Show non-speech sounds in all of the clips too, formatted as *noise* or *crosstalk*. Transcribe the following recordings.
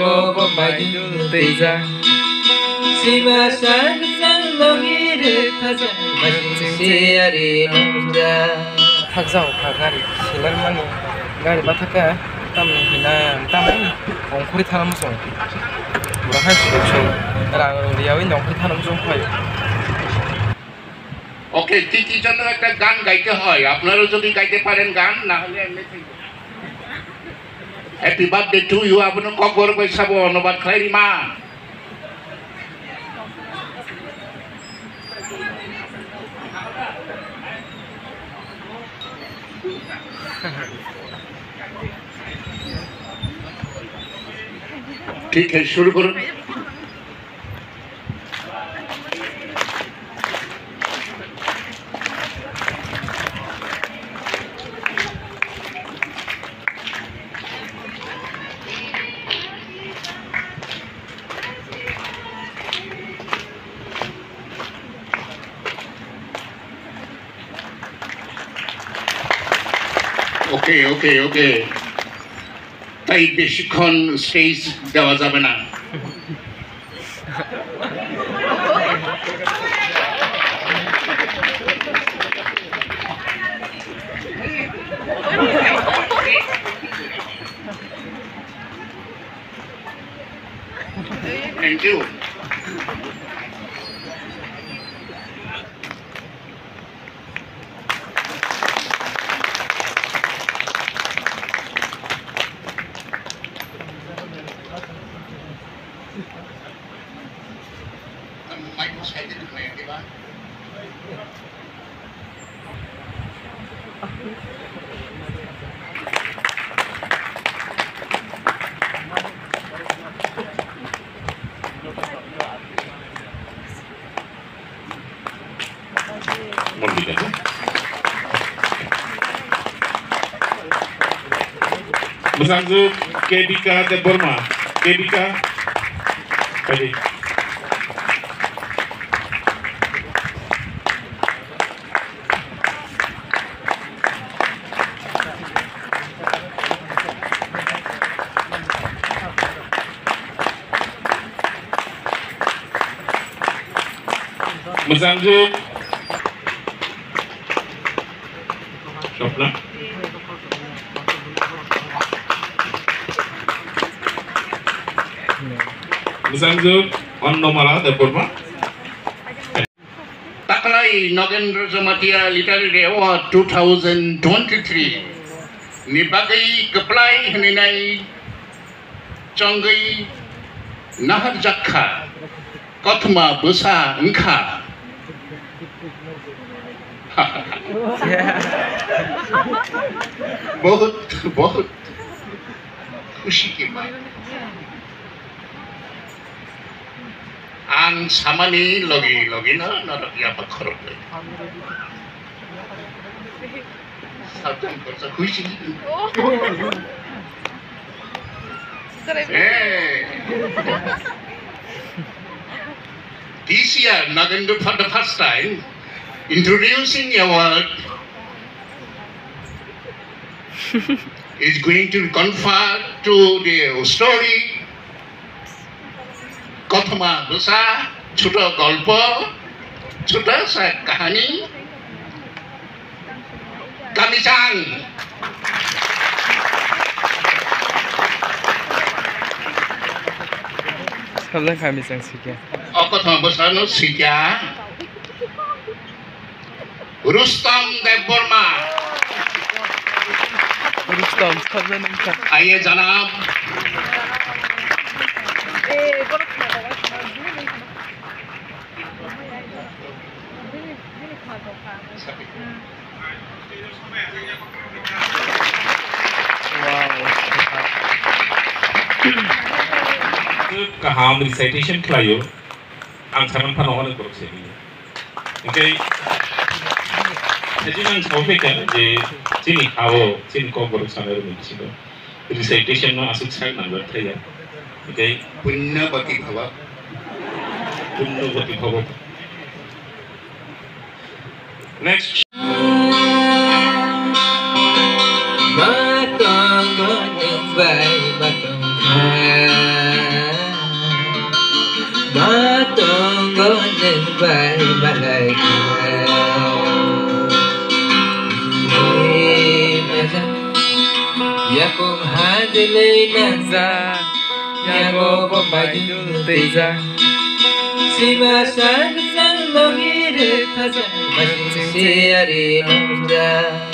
go go ba yin te za Shiva shang sang lo gi re tha sa ba yin se ya re no ja Thak zao ka gari khilan mani gari ba thaka tam hina tam ong khuri thanam song Bura hai su su rang riyaw in ong khuri thanam song khai okay TT চন্দ্র একটা গান গাইতে হয় আপনারাও যদি গাইতে পারেন গান না হলে এমনি হ্যাপি বার্থডে টু ইউ আপনি কবর বৈশাব অনুবাদ খাইরি মা ठीक है शुरू करो ওকে ওকে ওকে তাই বেশিক্ষণ স্টেজ দেওয়া যাবে না Musanzu Kebika de Burma. Kebika. Ready. किसान जी स्वप्ना किसान जी अन्नमाला देवपुर में तकलाई नगेन्द्र जमतिया लिटरेरी चंगई नहर जखा कथमा बसा बहुत बहुत खुशी की बात आन सामानी लगी लगी ना न लगी आप खराब गए सावधान कर सा खुशी This year, not in the, for the first time, introducing your work *laughs* is going to confer to the story Kothama Dusa, Chuta Golpo, Chuta Sakhani, Kamisang. Hello, Kamisang Sikya. Okothama Dusa no Sikya. Rustam Debbarma Rustam আইয়ে জনাব kaham recitation klayo ang sarampan ako ng korupsyon. Okay? 하지만 사오니까 이제 진이 가오 진 공부를 사내로 미치고 리사이테이션은 아주 잘 나갈 테야 이제 분나버티 가와 분노버티 가와 Next Kilinanza Yago Bombay Teza Sima Shang Sang Longire Taza Mashin Siari Nonja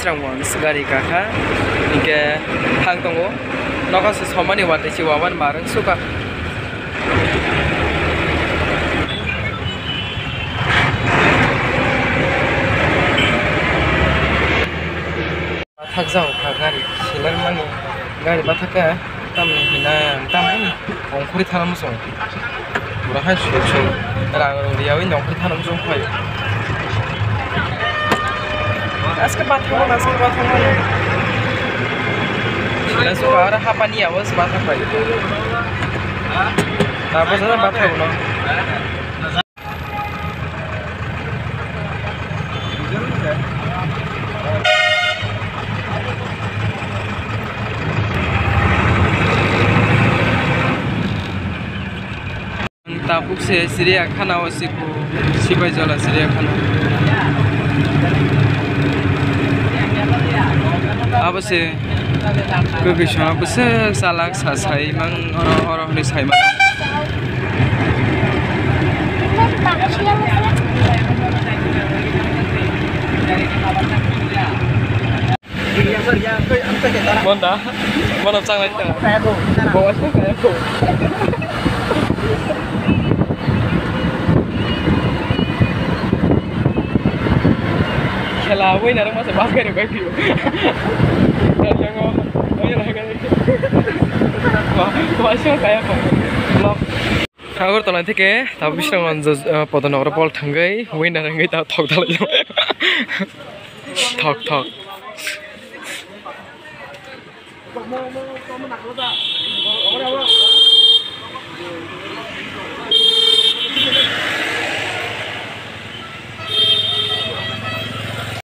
serang wang segari kaha ike hang tongo noka se somani wate chi wawan marang suka থাকজাও গাড়ি seller মানে গাড়ি বা থাকা তামনি হিনা তামনি অঙ্কুরি থানামসং ওরা high সুযোগ রাঙারিয়াওই অঙ্কুরি থানামসং হয় আজকে ভাত খাবো না আজকে ভাত খাবো না Langsung ke arah apa nih awas batang bayi. Tapi sana batang loh. tapuk se Syria khana wasiku sibai jala Syria khana apa sih gue apa sih salak selesai mang orang-orang ini saya Bunda, mana sangat itu? Saya tuh, bawa saya kayak तल थिए तल ठङ्गै विनङक तल थक थक